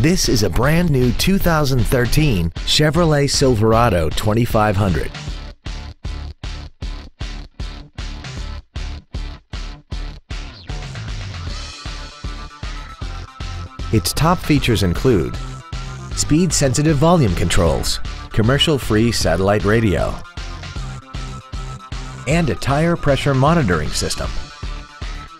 This is a brand new 2013 Chevrolet Silverado 2500. Its top features include speed-sensitive volume controls, commercial-free satellite radio, and a tire pressure monitoring system.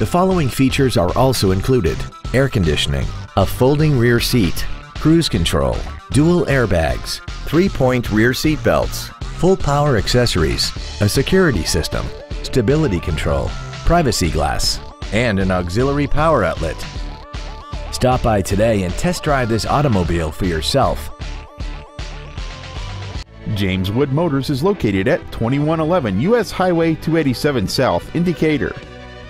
The following features are also included. Air conditioning, a folding rear seat, cruise control, dual airbags, three-point rear seat belts, full power accessories, a security system, stability control, privacy glass, and an auxiliary power outlet. Stop by today and test drive this automobile for yourself. James Wood Motors is located at 2111 US Highway 287 South in Decatur.